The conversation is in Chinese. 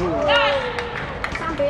干！干杯